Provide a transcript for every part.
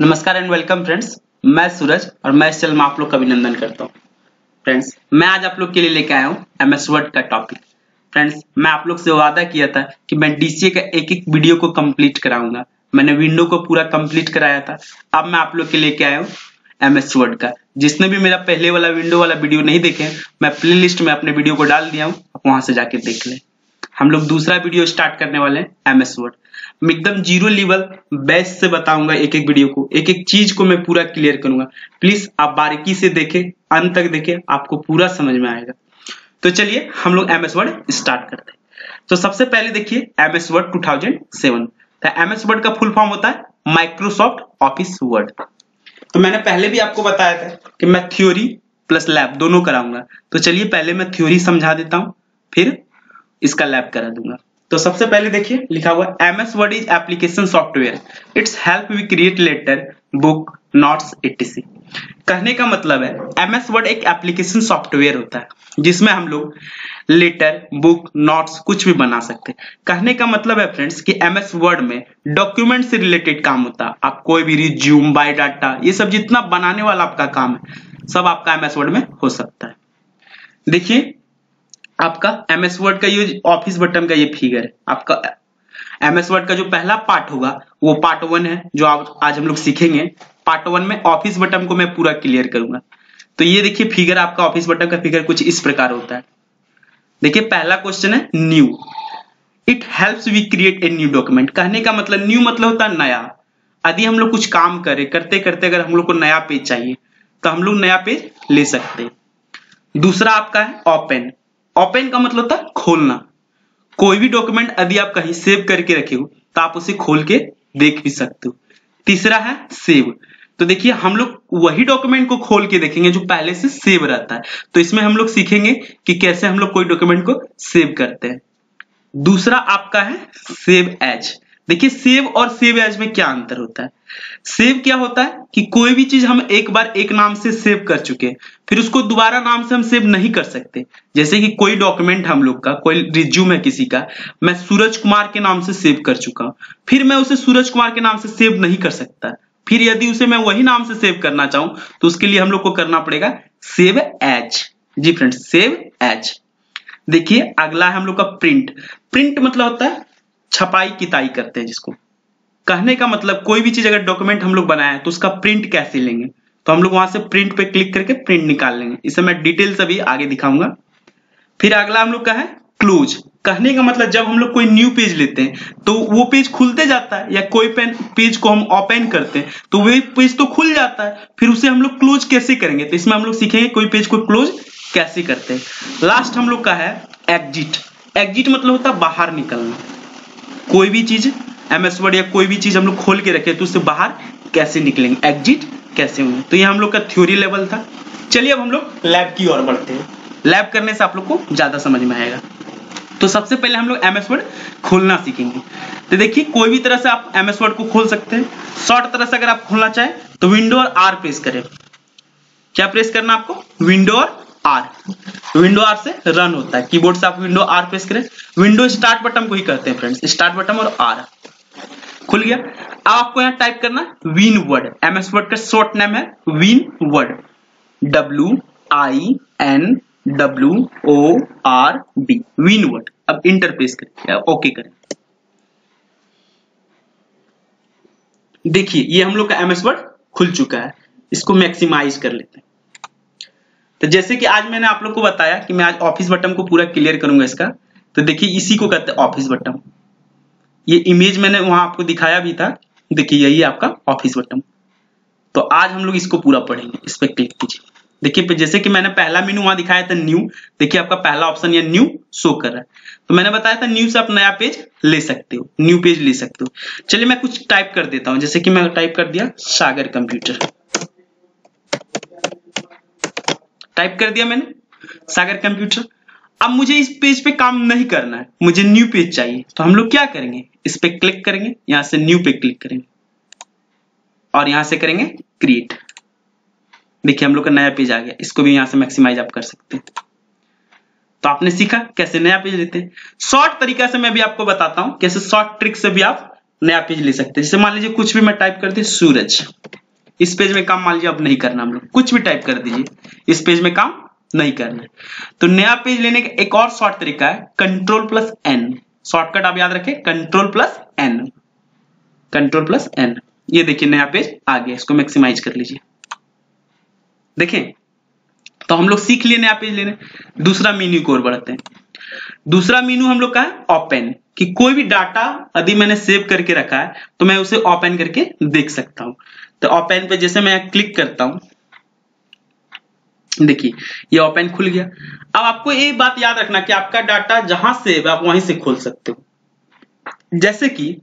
नमस्कार and welcome friends मैं सूरज और मैं इस चैनल में आप लोग का अभिनंदन करता हूँ। फ्रेंड्स मैं आज आप लोग के लिए लेके आया हूँ एम एस वर्ड का टॉपिक फ्रेंड्स मैं आप लोग से वादा किया था कि मैं डीसीए का एक एक वीडियो को कंप्लीट कराऊँगा। मैंने विंडो को पूरा कंप्लीट कराया था। अब मैं आप लोग के लेके आया हूँ एम एस वर्ड का। जिसने भी मेरा पहले वाला विंडो वाला वीडियो नहीं देखे मैं प्ले में अपने वीडियो को डाल दिया हूँ, आप वहाँ से जाके देख लें। हम लोग दूसरा वीडियो स्टार्ट करने वाले हैं एम एस वर्ड मैं एकदम ज़ीरो लेवल बेस्ट से बताऊँगा एक एक वीडियो को। एक एक चीज़ को मैं पूरा क्लियर करूँगा। प्लीज़ आप बारीकी से देखें, अंत तक देखें, आपको पूरा समझ में आएगा। तो चलिए, हम लोग एम एस वर्ड स्टार्ट करते हैं। तो सबसे पहले देखिए एम एस वर्ड टू तो एम एस वर्ड का फुल फॉर्म होता है माइक्रोसॉफ्ट ऑफ़िस वर्ड तो मैंने पहले भी आपको बताया था कि मैं थ्योरी प्लस लैब दोनों कराऊँगा। तो चलिए, पहले मैं थ्योरी समझा देता हूँ, फिर इसका लैब करा दूँगा। तो सबसे पहले देखिए, लिखा हुआ M S word is application software it's help we create letter book notes etc कहने का मतलब है एम एस वर्ड एक एप्लीकेशन सॉफ्टवेयर होता है, जिसमें हम लोग लेटर बुक नोट्स कुछ भी बना सकते हैं। कहने का मतलब है फ्रेंड्स कि एम एस वर्ड में डॉक्यूमेंट से रिलेटेड काम होता है। आप कोई भी रिज्यूम बायोडाटा ये सब जितना बनाने वाला आपका काम है, सब आपका एम एस वर्ड में हो सकता है। देखिए आपका एम एस वर्ड का ये ऑफ़िस बटन का ये फिगर है। आपका एम एस वर्ड का जो पहला पार्ट होगा, वो पार्ट वन है, जो आप, आज हम लोग सीखेंगे। पार्ट वन में ऑफ़िस बटन को मैं पूरा क्लियर करूँगा। तो ये देखिए फिगर आपका ऑफ़िस बटन का फिगर कुछ इस प्रकार होता है। देखिए, पहला क्वेश्चन है new it helps we create a new document कहने का मतलब न्यू मतलब होता है नया। यदि हम लोग कुछ काम करें, करते करते अगर हम लोग को नया पेज चाहिए तो हम लोग नया पेज ले सकते हैं। दूसरा आपका है ओपन ओपन का मतलब था खोलना। कोई भी डॉक्यूमेंट यदि आप कहीं सेव करके रखे हो तो आप उसे खोल के देख भी सकते हो। तीसरा है सेव तो देखिए, हम लोग वही डॉक्यूमेंट को खोल के देखेंगे जो पहले से सेव रहता है। तो इसमें हम लोग सीखेंगे कि कैसे हम लोग कोई डॉक्यूमेंट को सेव करते हैं। दूसरा आपका है सेव एज देखिए, सेव और सेव एज में क्या अंतर होता है? सेव क्या होता है कि कोई भी चीज़ हम एक बार एक नाम से सेव कर चुके फिर उसको दोबारा नाम से हम सेव नहीं कर सकते। जैसे कि कोई डॉक्यूमेंट हम लोग का, कोई रिज्यूम है किसी का, मैं सूरज कुमार के नाम से सेव कर चुका फिर मैं उसे सूरज कुमार के नाम से सेव नहीं कर सकता। फिर यदि उसे मैं वही नाम से सेव करना चाहूँ तो उसके लिए हम लोग को करना पड़ेगा save H G friends, save H देखिए, अगला है हम लोग का प्रिंट प्रिंट मतलब होता है छपाई किताई करते हैं जिसको। कहने का मतलब कोई भी चीज़ अगर डॉक्यूमेंट हम लोग बनाए तो उसका प्रिंट कैसे लेंगे? तो हम लोग वहाँ से प्रिंट पे क्लिक करके प्रिंट निकाल लेंगे। इसे मैं डिटेल से भी आगे दिखाऊँगा। फिर अगला हम लोग का है क्लोज कहने का मतलब जब हम लोग कोई न्यू पेज लेते हैं तो वो पेज खुलते जाता है, या कोई पेन पेज को हम ओपन करते हैं तो वही पेज तो खुल जाता है। फिर उसे हम लोग क्लोज कैसे करेंगे? तो इसमें हम लोग सीखेंगे कोई पेज को क्लोज कैसे करते हैं। लास्ट हम लोग का है एग्जिट एग्जिट मतलब होता है बाहर निकलना। कोई भी चीज़ एमएस वर्ड या कोई भी चीज़ हम लोग खोल के रखे तो उससे बाहर कैसे निकलेंगे? एग्जिट कैसे होंगे? तो ये हम लोग का थ्योरी लेवल था। चलिए अब हम लोग लैब की ओर बढ़ते हैं। लैब करने से आप लोग को ज़्यादा समझ में आएगा। तो सबसे पहले हम लोग एमएस वर्ड खोलना सीखेंगे। तो देखिए, कोई भी तरह से आप एमएस वर्ड को खोल सकते हैं। शॉर्ट तरह से अगर आप खोलना चाहें तो विंडो और आर प्रेस करें। क्या प्रेस करना आपको? विंडो और आर विंडो आर से रन होता है। कीबोर्ड से आप विंडो आर प्रेस करें। विंडो स्टार्ट बटन को ही करते हैं फ्रेंड्स स्टार्ट बटन और आर खुल गया। अब आपको यहाँ टाइप करना विन वर्ड एमएस वर्ड का शॉर्ट नेम है win word W I N W O R D win word अब इंटर प्रेस करें। ओके करें। देखिए, ये हम लोग का एमएस वर्ड खुल चुका है। इसको मैक्सिमाइज कर लेते हैं। तो जैसे कि आज मैंने आप लोग को बताया कि मैं आज ऑफ़िस बटन को पूरा क्लियर करूँगा इसका तो देखिए इसी को कहते हैं ऑफ़िस बटन ये इमेज मैंने वहाँ आपको दिखाया भी था, देखिए यही आपका ऑफ़िस बटन तो आज हम लोग इसको पूरा पढ़ेंगे, इस पर क्लिक कीजिए। देखिए जैसे कि मैंने पहला मेनू वहाँ दिखाया था न्यू देखिए आपका पहला ऑप्शन ये न्यू शो कर रहा है। तो मैंने बताया था न्यू से आप नया पेज ले सकते हो न्यू पेज ले सकते हो। चलिए मैं कुछ टाइप कर देता हूँ, जैसे कि मैं टाइप कर दिया, सागर कंप्यूटर टाइप कर दिया मैंने, सागर कंप्यूटर। अब मुझे इस पेज पे काम नहीं करना है, मुझे न्यू पेज चाहिए। तो हम लोग क्या करेंगे? इस पे क्लिक करेंगे, यहाँ से न्यू पे क्लिक करेंगे। और यहाँ से करेंगे क्रिएट देखिए, हम लोग का नया पेज आ गया, इसको भी यहाँ से मैक्सिमाइज आप कर सकते हैं। तो आपने सीखा कैसे नया पेज लेते हैं। शॉर्ट तरीका से मैं भी आपको बताता हूँ, कैसे शॉर्ट ट्रिक से भी आप नया पेज ले सकते हैं। जैसे मान लीजिए कुछ भी मैं टाइप करती सूरज। इस पेज में काम मान लीजिए अब नहीं करना हम लोग। कुछ भी टाइप कर दीजिए। इस पेज में काम नहीं करना है। तो नया पेज लेने का एक और शॉर्ट तरीका है कंट्रोल प्लस एन शॉर्टकट आप याद रखें control plus N control plus N ये देखिए नया पेज आ गया, इसको मैक्सिमाइज कर लीजिए। देखें तो हम लोग सीख लिए नया पेज लेने। दूसरा मीन्यू को और बढ़ते हैं। दूसरा मीनू हम लोग का है ओपन कि कोई भी डाटा यदि मैंने सेव करके रखा है तो मैं उसे ओपन करके देख सकता हूँ। तो ओपन पे जैसे मैं क्लिक करता हूँ। देखिए, ये ओपन खुल गया। अब आपको एक बात याद रखना कि आपका डाटा जहाँ सेव आप वहीं से खोल सकते हो। जैसे कि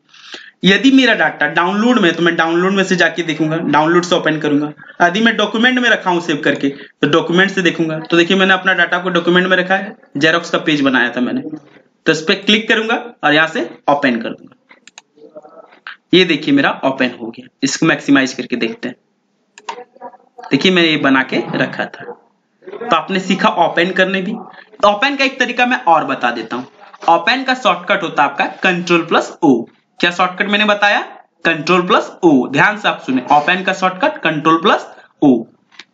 यदि मेरा डाटा डाउनलोड में तो मैं डाउनलोड में से जाके देखूँगा डाउनलोड से ओपन करूँगा। यदि मैं डॉक्यूमेंट में रखा हूँ सेव करके तो डॉक्यूमेंट से देखूँगा। तो देखिए, मैंने अपना डाटा को डॉक्यूमेंट में रखा है जेरोक्स का पेज बनाया था मैंने। तो इस पर क्लिक करूँगा और यहाँ से ओपन कर दूँगा। ये देखिए मेरा ओपन हो गया। इसको मैक्सिमाइज करके देखते हैं। देखिए मैंने ये बना के रखा था। तो आपने सीखा ओपन करने भी। ओपन का एक तरीका मैं और बता देता हूँ। ओपन का शॉर्टकट होता है आपका कंट्रोल प्लस ओ क्या शॉर्टकट मैंने बताया? कंट्रोल प्लस ओ ध्यान से आप सुने। ओपन का shortcut control plus O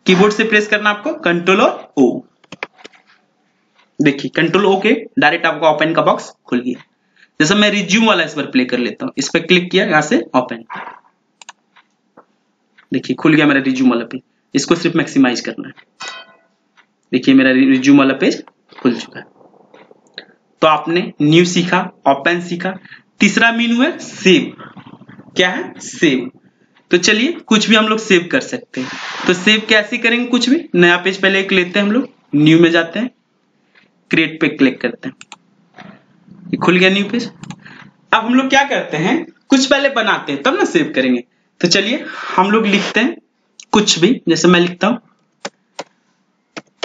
keyboard से प्रेस करना आपको। कंट्रोल और ओ देखिए कंट्रोल ओ के डायरेक्ट आपका ओपन का बॉक्स खुल गया। जैसे मैं रिज्यूम वाला इस पर प्ले कर लेता हूँ। इस पर क्लिक किया, यहाँ से ओपन देखिए, खुल गया मेरा रिज्यूम वाला पेज इसको सिर्फ़ मैक्सिमाइज करना है। देखिए, मेरा रिज्यूम वाला पेज खुल चुका है। तो आपने न्यू सीखा ओपन सीखा। तीसरा मीनू है सेव क्या है? सेव तो चलिए, कुछ भी हम लोग सेव कर सकते हैं। तो सेव कैसे करेंगे कुछ भी? नया पेज पहले एक लेते हैं हम लोग। न्यू में जाते हैं। क्रिएट पे क्लिक करते हैं। ये खुल गया न्यू पेज अब हम लोग क्या करते हैं? कुछ पहले बनाते हैं, तब ना सेव करेंगे। तो चलिए, हम लोग लिखते हैं कुछ भी, जैसे मैं लिखता हूँ।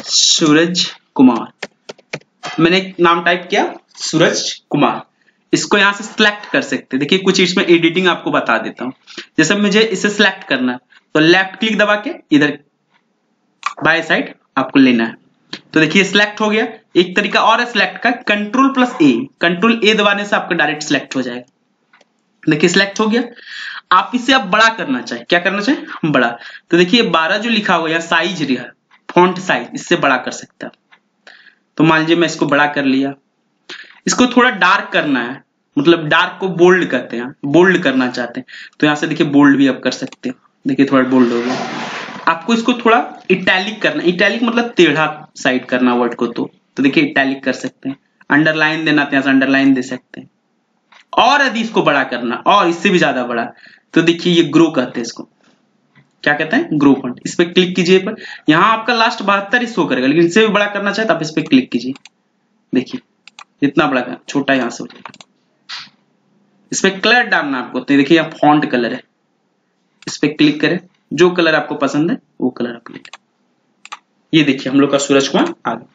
सूरज कुमार। मैंने नाम टाइप किया, सूरज कुमार। इसको यहाँ से सिलेक्ट कर सकते हैं। देखिए, कुछ इसमें एडिटिंग आपको बता देता हूँ। जैसे मुझे इसे सिलेक्ट करना है तो लेफ़्ट क्लिक दबा के इधर बाय साइड आपको लेना है। तो देखिए सिलेक्ट हो गया। एक तरीका और है सिलेक्ट का। Control plus A control A दबाने से आपका डायरेक्ट सिलेक्ट हो जाएगा। देखिए सिलेक्ट हो गया। आप इसे अब बड़ा करना चाहे। क्या करना चाहे? बड़ा। तो देखिए, बारह जो लिखा हुआ साइज़ रिहा। फॉन्ट साइज़ इससे बड़ा कर सकते हैं तो मान लीजिए, मैं इसको बड़ा कर लिया। इसको थोड़ा डार्क करना है। मतलब डार्क को बोल्ड करते हैं। बोल्ड करना चाहते हैं। तो यहाँ से देखिए बोल्ड भी आप कर सकते हो। देखिए, थोड़ा बोल्ड हो गया। आपको इसको थोड़ा इटैलिक करना इटैलिक मतलब टेढ़ा साइड करना वर्ड को तो। तो देखिए इटैलिक कर सकते हैं अंडरलाइन देना तो यहाँ से अंडरलाइन दे सकते हैं। और यदि इसको बड़ा करना, और इससे भी ज़्यादा बड़ा तो देखिए ये ग्रो कहते हैं इसको। क्या कहते हैं? ग्रो फंड इस पर क्लिक कीजिए पर। यहाँ आपका लास्ट बहत्तर ही शो करेगा, लेकिन इससे भी बड़ा करना चाहे तो आप इस पर क्लिक कीजिए। देखिए, जितना बड़ा का छोटा यहाँ से हो जाएगा। इस पर कलर डालना आपको तो देखिए यहाँ फॉन्ट कलर है। इस पर क्लिक करें। जो कलर आपको पसंद है, वो कलर आप ले ये देखिए, हम लोग का सूरज कुमार आ गया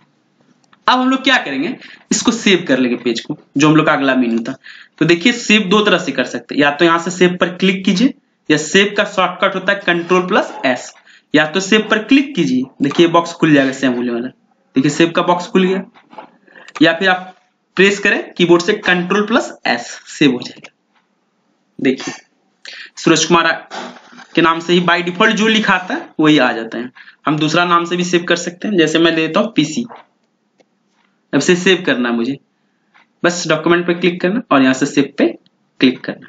अब हम लोग क्या करेंगे? इसको सेव कर लेंगे पेज को, जो हम लोग का अगला मेन्यू था। तो देखिए सेव दो तरह से कर सकते हैं। या तो यहाँ से सेव पर क्लिक कीजिए, या सेव का शॉर्टकट होता है कंट्रोल प्लस एस या तो सेव पर क्लिक कीजिए। देखिए बॉक्स खुल जाएगा सेव होने वाला। देखिए सेव का बॉक्स खुल गया। या फिर आप प्रेस करें कीबोर्ड से कंट्रोल प्लस एस सेव हो जाएगा। देखिए, सूरज कुमार के नाम से ही बाय डिफ़ॉल्ट जो लिखा आता है वही आ जाता है। हम दूसरा नाम से भी सेव कर सकते हैं, जैसे मैं लेता हूँ पीसी अब से सेव करना है मुझे। बस डॉक्यूमेंट पे क्लिक करना और यहाँ से सेव पे क्लिक करना।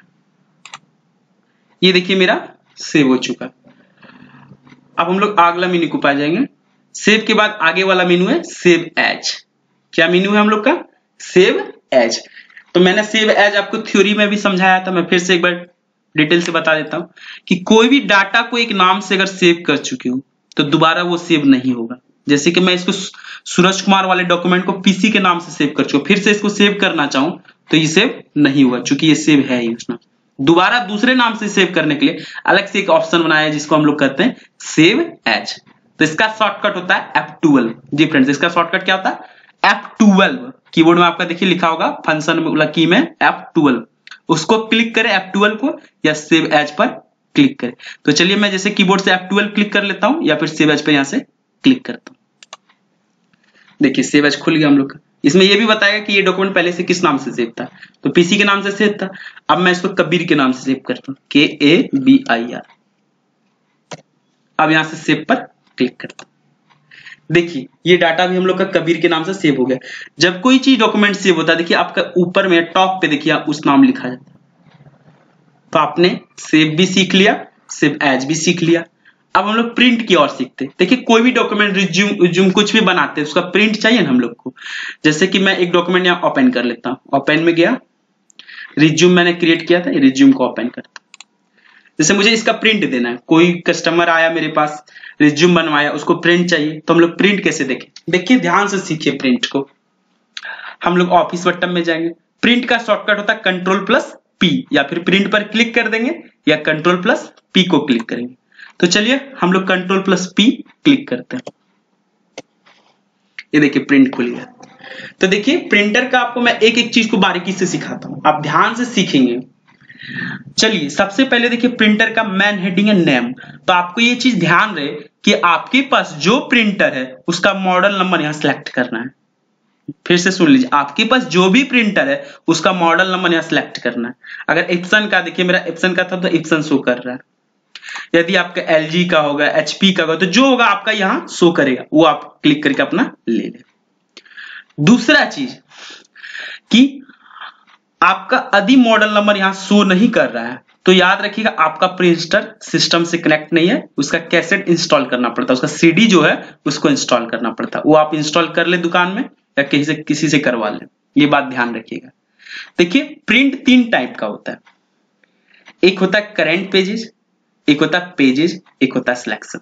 ये देखिए मेरा सेव हो चुका। अब हम लोग अगला मेन्यू को पा जाएँगे। सेव के बाद आगे वाला मेन्यू है सेव एज क्या मेन्यू है हम लोग का? सेव एज तो मैंने सेव एज आपको थ्योरी में भी समझाया था, मैं फिर से एक बार डिटेल से बता देता हूँ कि कोई भी डाटा को एक नाम से अगर सेव कर चुके हो तो दोबारा वो सेव नहीं होगा। जैसे कि मैं इसको सूरज कुमार वाले डॉक्यूमेंट को पीसी के नाम से सेव कर चुका फिर से इसको सेव करना चाहूँ तो ये सेव नहीं हुआ, चूँकि ये सेव है ही उसमें। दोबारा दूसरे नाम से सेव करने के लिए अलग से एक ऑप्शन बनाया है, जिसको हम लोग कहते हैं सेव एज तो इसका शॉर्टकट होता है F12 जी फ्रेंड्स इसका शॉर्टकट क्या होता है? F12 कीबोर्ड में आपका देखिए लिखा होगा फ़ंक्शन में की में F12 उसको क्लिक करें F12 को, या सेव एज पर क्लिक करें। तो चलिए मैं जैसे कीबोर्ड से F12 क्लिक कर लेता हूँ, या फिर सेव एज पर यहाँ से क्लिक करता हूँ। देखिए सेव एज खुल गया हम लोग का। इसमें यह भी बताएगा कि ये डॉक्यूमेंट पहले से किस नाम से सेव था? तो पीसी के नाम से सेव था। अब मैं इसको कबीर के नाम से सेव करता हूँ। के ए बी आई आर अब यहाँ से सेव पर क्लिक करता हैं। देखिए, ये डाटा भी हम लोग का कबीर के नाम से सेव हो गया। जब कोई चीज़ डॉक्यूमेंट सेव होता है, देखिए, आपका ऊपर में टॉप पे देखिए, उस नाम लिखा जाता तो आपने सेव भी सीख लिया सेव एज भी सीख लिया। अब हम लोग प्रिंट की ओर सीखते हैं। देखिए, कोई भी डॉक्यूमेंट रिज्यूम रिज्यूम कुछ भी बनाते हैं, उसका प्रिंट चाहिए ना हम लोग को? जैसे कि मैं एक डॉक्यूमेंट यहाँ ओपन कर लेता हूँ। ओपन में गया। रिज्यूम मैंने क्रिएट किया था रिज्यूम को ओपन करता जैसे मुझे इसका प्रिंट देना है। कोई कस्टमर आया मेरे पास रिज्यूम बनवाया, उसको प्रिंट चाहिए तो हम लोग प्रिंट कैसे देखें? देखिए, ध्यान से सीखिए प्रिंट को। हम लोग ऑफ़िस बटन में जाएँगे। प्रिंट का शॉर्टकट होता है कंट्रोल प्लस पी या फिर प्रिंट पर क्लिक कर देंगे, या कंट्रोल प्लस पी को क्लिक करेंगे। तो चलिए, हम लोग कंट्रोल प्लस पी क्लिक करते हैं। ये देखिए प्रिंट खुल गया। तो देखिए प्रिंटर का आपको मैं एक एक चीज़ को बारीकी से सिखाता हूँ। आप ध्यान से सीखेंगे। चलिए, सबसे पहले देखिए प्रिंटर का मैन हेडिंग है नेम तो आपको ये चीज़ ध्यान रहे कि आपके पास जो प्रिंटर है, उसका मॉडल नंबर यहाँ सिलेक्ट करना है। फिर से सुन लीजिए, आपके पास जो भी प्रिंटर है, उसका मॉडल नंबर यहाँ सिलेक्ट करना है। अगर एप्सन का, देखिए मेरा एप्सन का था तो एप्सन शो कर रहा है। यदि आपका एलजी का होगा एचपी का होगा तो जो होगा आपका यहाँ शो करेगा। वो आप क्लिक करके अपना ले ले। दूसरा चीज़ कि आपका अधि मॉडल नंबर यहाँ शो नहीं कर रहा है। तो याद रखिएगा, आपका प्रिंटर सिस्टम से कनेक्ट नहीं है, उसका कैसेट इंस्टॉल करना पड़ता है। उसका सीडी जो है, उसको इंस्टॉल करना पड़ता है। वो आप इंस्टॉल कर ले दुकान में या किसी से किसी से करवा ले। ये बात ध्यान रखिएगा। देखिए प्रिंट तीन टाइप का होता है। एक होता है करेंट पेजेस एक होता है पेजेस एक होता है सिलेक्शन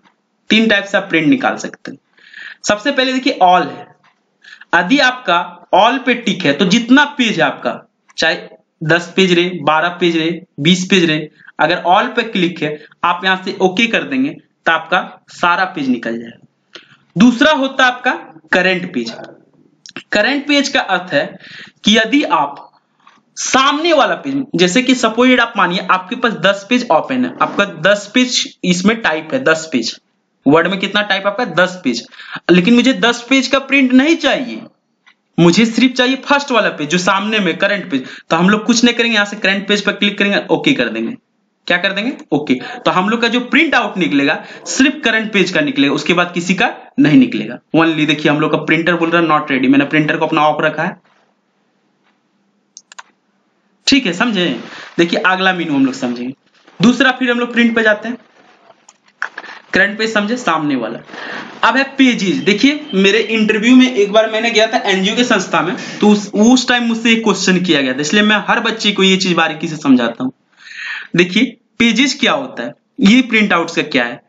तीन टाइप से आप प्रिंट निकाल सकते हैं। सबसे पहले देखिए ऑल है। यदि आपका ऑल पे टिक है तो जितना पेज है आपका चाहे दस पेज रहे, बारह पेज रहे, बीस पेज रहे, अगर ऑल पे क्लिक है, आप यहाँ से ओके कर देंगे तो आपका सारा पेज निकल जाएगा। दूसरा होता है आपका करंट पेज करंट पेज का अर्थ है कि यदि आप सामने वाला पेज जैसे कि सपोज़ आप मानिए आपके पास 10 पेज ओपन है, आपका 10 पेज इसमें टाइप है 10 पेज वर्ड में कितना टाइप आपका? 10 पेज लेकिन मुझे 10 पेज का प्रिंट नहीं चाहिए। मुझे सिर्फ़ चाहिए फ़र्स्ट वाला पेज जो सामने में करंट पेज तो हम लोग कुछ नहीं करेंगे, यहाँ से करंट पेज पर क्लिक करेंगे ओके कर देंगे। क्या कर देंगे? ओके तो हम लोग का जो प्रिंट आउट निकलेगा, सिर्फ़ करंट पेज का निकलेगा, उसके बाद किसी का नहीं निकलेगा। ओनली देखिए, हम लोग का प्रिंटर बोल रहा है नॉट रेडी मैंने प्रिंटर को अपना ऑफ़ रखा है। ठीक है, समझे? देखिए, अगला मीनू हम लोग समझेंगे। दूसरा फिर हम लोग प्रिंट पे जाते हैं। करंट पेज समझे? सामने वाला। अब है पेजेस देखिए, मेरे इंटरव्यू में एक बार मैंने गया था एनजीओ के संस्था में तो उस टाइम मुझसे एक क्वेश्चन किया गया था, इसलिए मैं हर बच्चे को ये चीज़ बारीकी से समझाता हूँ। देखिए पेजेस क्या होता है? ये प्रिंट आउट का क्या है?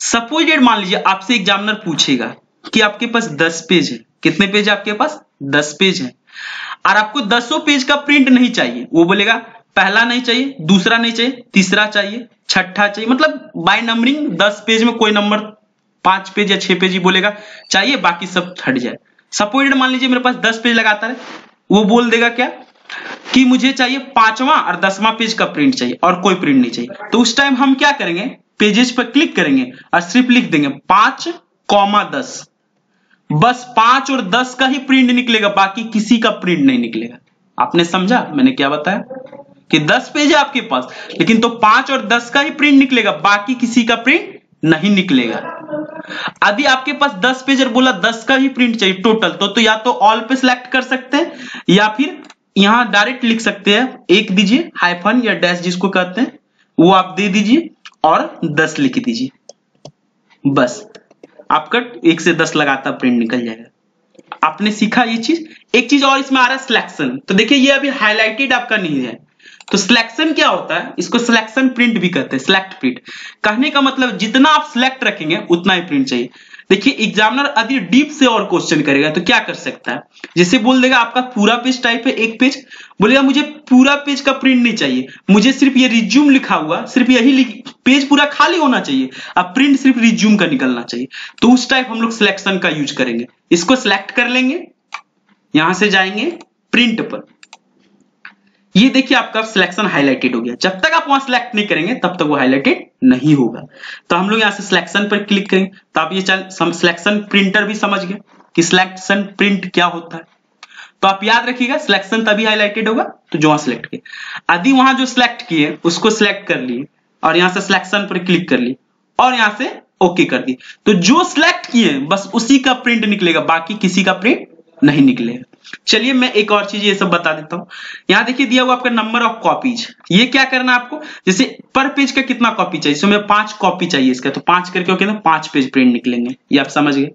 सपोजेड मान लीजिए, आपसे एग्जामिनर पूछेगा कि आपके पास दस पेज है। कितने पेज आपके पास? दस पेज है। और आपको दसों पेज का प्रिंट नहीं चाहिए। वो बोलेगा, पहला नहीं चाहिए, दूसरा नहीं चाहिए, तीसरा चाहिए, छठा चाहिए। मतलब बाय नंबरिंग दस पेज में कोई नंबर पाँच पेज या छह पेज ही बोलेगा, चाहिए, बाकी सब हट जाए। सपोज़ मान लीजिए मेरे पास दस पेज लगाता है, वो बोल देगा क्या? कि मुझे चाहिए पांचवा और दसवां पेज का प्रिंट चाहिए, और कोई प्रिंट नहीं चाहिए। तो उस टाइम हम क्या करेंगे? पेजेस पर क्लिक करेंगे और सिर्फ़ लिख देंगे, पाँच, कॉमा दस। बस पाँच और दस का ही प्रिंट निकलेगा, बाकी किसी का प्रिंट नहीं निकलेगा। आपने समझा? मैंने क्या बताया? कि दस पेज है आपके पास, लेकिन तो पाँच और दस का ही प्रिंट निकलेगा, बाकी किसी का प्रिंट नहीं निकलेगा। यदि आपके पास दस पेज और बोला दस का ही प्रिंट चाहिए टोटल तो, तो या तो ऑल पे सिलेक्ट कर सकते हैं या फिर यहाँ डायरेक्ट लिख सकते हैं एक दीजिए हाइफन या डैश जिसको कहते हैं वो आप दे दीजिए और दस लिख दीजिए। बस आपका एक से दस लगातार प्रिंट निकल जाएगा। आपने सीखा ये चीज़? एक चीज़ और इसमें आ रहा है सिलेक्शन तो देखिए ये अभी हाईलाइटेड आपका नहीं है। तो सिलेक्शन क्या होता है? इसको सिलेक्शन प्रिंट भी कहते हैं सिलेक्ट प्रिंट कहने का मतलब जितना आप सिलेक्ट रखेंगे, उतना ही प्रिंट चाहिए. देखिए एग्जामिनर यदि डीप से और क्वेश्चन करेगा तो क्या कर सकता है? जैसे बोल देगा, आपका पूरा पेज टाइप है, एक पेज बोलेगा, मुझे पूरा पेज का प्रिंट नहीं चाहिए. मुझे सिर्फ़ ये रिज्यूम लिखा हुआ, सिर्फ़ यही पेज पूरा खाली होना चाहिए. अब प्रिंट सिर्फ़ रिज्यूम का निकलना चाहिए. तो उस टाइप हम लोग सिलेक्शन का यूज़ करेंगे. इसको सिलेक्ट कर लेंगे, यहाँ से जाएँगे प्रिंट पर. ये देखिए आपका सिलेक्शन हाईलाइटेड हो गया। जब तक आप वहाँ सिलेक्ट नहीं करेंगे, तब तक वो हाईलाइटेड नहीं होगा। तो हम लोग यहाँ से सिलेक्शन पर क्लिक करेंगे तो आप ये सिलेक्शन प्रिंटर भी समझ गए कि सिलेक्शन प्रिंट क्या होता है। तो आप याद रखिएगा सिलेक्शन तभी हाईलाइटेड होगा तो जो वहाँ सिलेक्ट किए। यदि वहाँ जो सिलेक्ट किए, उसको सिलेक्ट कर लिए और यहाँ से सिलेक्शन पर क्लिक कर लिए और यहाँ से ओके कर दिए। तो जो सिलेक्ट किए, बस उसी का प्रिंट निकलेगा, बाकी किसी का प्रिंट नहीं निकलेगा। चलिए मैं एक और चीज़ ये सब बता देता हूँ। यहाँ देखिए दिया हुआ आपका नंबर ऑफ़ कॉपीज ये क्या करना है आपको? जैसे पर पेज का कितना कॉपी चाहिए? इसमें पाँच कॉपी चाहिए इसका तो पाँच करके ओके ना पाँच पेज प्रिंट निकलेंगे। ये आप समझ गए?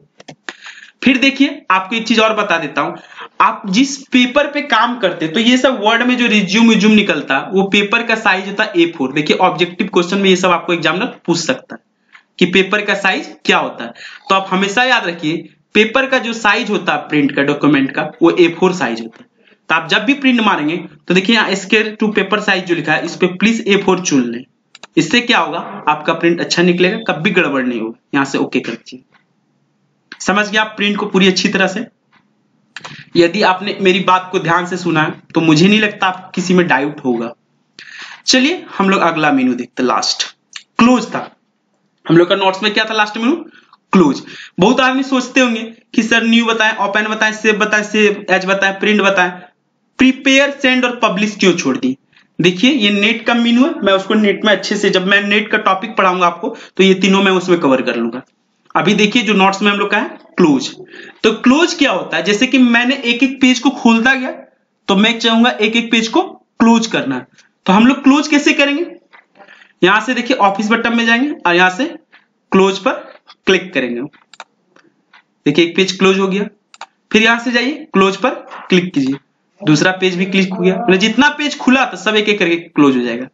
फिर देखिए, आपको एक चीज़ और बता देता हूँ। आप जिस पेपर पे काम करते तो ये सब वर्ड में जो रिज्यूम रिज्यूम निकलता, वो पेपर का साइज़ होता है ए फोर देखिए ऑब्जेक्टिव क्वेश्चन में ये सब आपको एग्जामिनर पूछ सकता है कि पेपर का साइज़ क्या होता है। तो आप हमेशा याद रखिए पेपर का जो साइज़ होता है प्रिंट का डॉक्यूमेंट का, वो ए फोर साइज़ होता है। तो आप जब भी प्रिंट मारेंगे तो देखिए यहाँ स्केयर टू पेपर साइज़ जो लिखा है, इस पे प्लीज़ ए फोर चुन लें। इससे क्या होगा, आपका प्रिंट अच्छा निकलेगा, कभी गड़बड़ नहीं होगा। यहाँ से ओके कर दीजिए। समझ गया आप प्रिंट को पूरी अच्छी तरह से? यदि आपने मेरी बात को ध्यान से सुना है तो मुझे नहीं लगता आप किसी में डाउट होगा। चलिए, हम लोग अगला मेनू देखते लास्ट क्लोज था। हम लोग का नोट्स में क्या था लास्ट मेनू क्लोज। बहुत आदमी सोचते होंगे कि सर न्यू बताएँ ओपन बताएँ सेव बताएँ सेव एज बताएँ प्रिंट बताएँ। प्रिपेयर सेंड और पब्लिश क्यों छोड़ दी? देखिए, ये नेट का मीनू है मैं उसको नेट में अच्छे से, जब मैं नेट का टॉपिक पढ़ाऊँगा आपको तो ये तीनों मैं उसमें कवर कर लूँगा। अभी देखिए जो नोट्स में हम लोग का है क्लोज तो क्लोज क्या होता है? जैसे कि मैंने एक एक पेज को खोलता गया तो मैं चाहूँगा एक एक पेज को क्लोज करना। तो हम लोग क्लोज कैसे करेंगे? यहाँ से देखिए ऑफ़िस बटन में जाएँगे और यहाँ से क्लोज पर क्लिक करेंगे देखिए, एक पेज क्लोज हो गया। फिर यहाँ से जाइए क्लोज पर क्लिक कीजिए। दूसरा पेज भी क्लिक हो गया। मतलब जितना पेज खुला था, सब एक एक करके क्लोज हो जाएगा।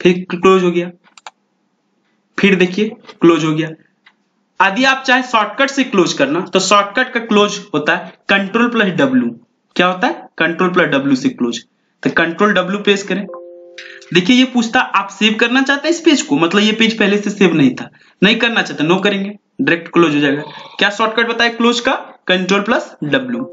फिर क्लोज हो गया। फिर देखिए क्लोज हो गया। यदि आप चाहे शॉर्टकट से क्लोज करना तो शॉर्टकट का क्लोज होता है कंट्रोल प्लस डब्ल्यू क्या होता है? कंट्रोल प्लस डब्ल्यू से क्लोज तो कंट्रोल डब्ल्यू प्रेस करें। देखिए, ये पूछता, आप सेव करना चाहते हैं इस पेज को? मतलब ये पेज पहले से सेव नहीं था। नहीं करना चाहते नो करेंगे। डायरेक्ट क्लोज हो जाएगा। क्या शॉर्टकट बताए क्लोज का? कंट्रोल प्लस डब्ल्यू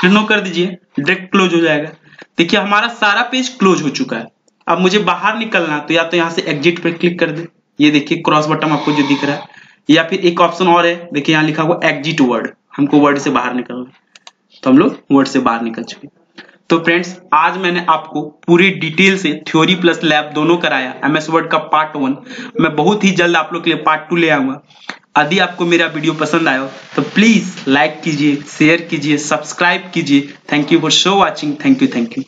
फिर नो कर दीजिए। डायरेक्ट क्लोज हो जाएगा। देखिए, हमारा सारा पेज क्लोज हो चुका है। अब मुझे बाहर निकलना तो या तो यहाँ से एग्जिट पे क्लिक कर दे। ये देखिए क्रॉस बटन आपको जो दिख रहा है। या फिर एक ऑप्शन और है। देखिए, यहाँ लिखा हुआ एग्जिट वर्ड हमको वर्ड से बाहर निकलना तो हम लोग वर्ड से बाहर निकल चुके तो फ्रेंड्स आज मैंने आपको पूरी डिटेल से थ्योरी प्लस लैब दोनों कराया एमएस वर्ड का पार्ट वन मैं बहुत ही जल्द आप लोग के लिए पार्ट टू ले आऊँगा। यदि आपको मेरा वीडियो पसंद आया हो तो प्लीज़ लाइक कीजिए शेयर कीजिए सब्सक्राइब कीजिए। Thank you for show watching thank you thank you